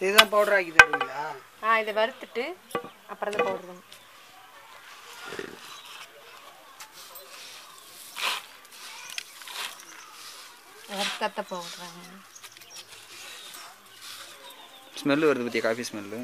இதுதான் பவுடர் ஆக்கி தருவீங்களா ஆ இதை வறுத்துட்டு அப்புறம் தான் பவுடர் வறுத்தத்தை பவுடராங்க ஸ்மெல்லு வருது பற்றியா காஃபி ஸ்மெல்லு